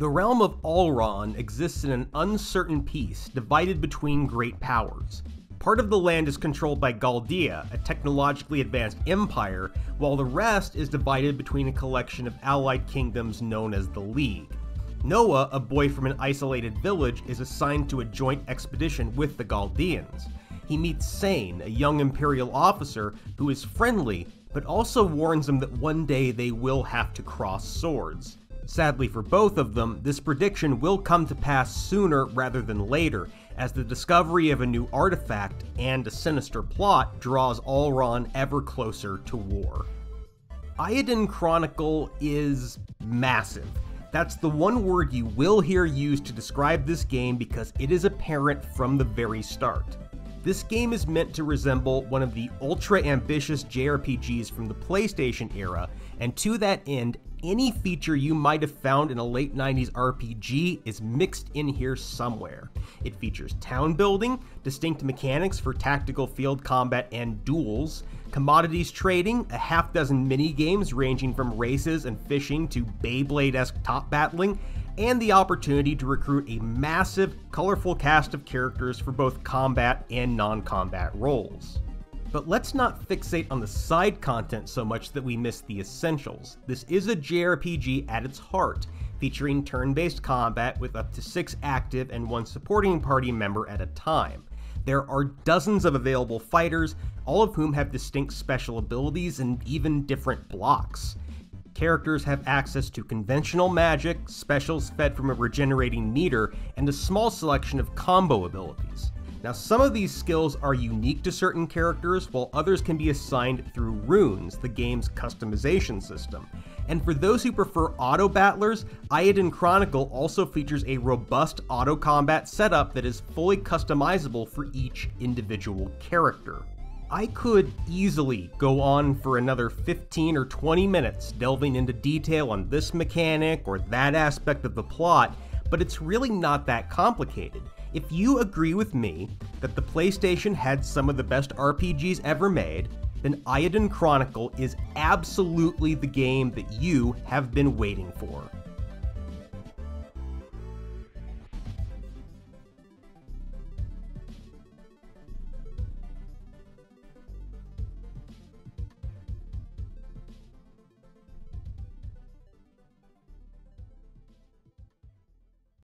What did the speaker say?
The realm of Allraan exists in an uncertain peace divided between great powers. Part of the land is controlled by Galdea, a technologically advanced empire, while the rest is divided between a collection of allied kingdoms known as the League. Nowa, a boy from an isolated village, is assigned to a joint expedition with the Galdeans. He meets Seign, a young Imperial officer who is friendly, but also warns him that one day they will have to cross swords. Sadly for both of them, this prediction will come to pass sooner rather than later, as the discovery of a new artifact and a sinister plot draws Allraan ever closer to war. Eiyuden Chronicle is massive. That's the one word you will hear used to describe this game because it is apparent from the very start. This game is meant to resemble one of the ultra ambitious JRPGs from the PlayStation era, and to that end, any feature you might have found in a late 90s RPG is mixed in here somewhere. It features town building, distinct mechanics for tactical field combat and duels, commodities trading, a half dozen mini games ranging from races and fishing to Beyblade esque top battling, and the opportunity to recruit a massive, colorful cast of characters for both combat and non combat roles. But let's not fixate on the side content so much that we miss the essentials. This is a JRPG at its heart, featuring turn based combat with up to six active and one supporting party member at a time. There are dozens of available fighters, all of whom have distinct special abilities and even different blocks. Characters have access to conventional magic, specials fed from a regenerating meter, and a small selection of combo abilities. Now, some of these skills are unique to certain characters, while others can be assigned through runes, the game's customization system. And for those who prefer auto battlers, Eiyuden Chronicle also features a robust auto combat setup that is fully customizable for each individual character. I could easily go on for another 15 or 20 minutes delving into detail on this mechanic or that aspect of the plot, but it's really not that complicated. If you agree with me that the PlayStation had some of the best RPGs ever made, then Eiyuden Chronicle is absolutely the game that you have been waiting for.